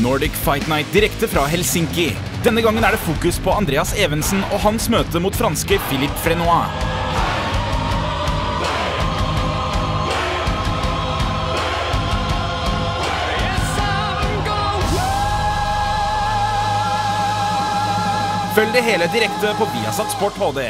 Nordic Fight Night direkte fra Helsinki. Denne gangen er det fokus på Andreas Evensen og hans møte mot franske Philippe Frenois. Følg det hele direkte på Viasat Sport HD.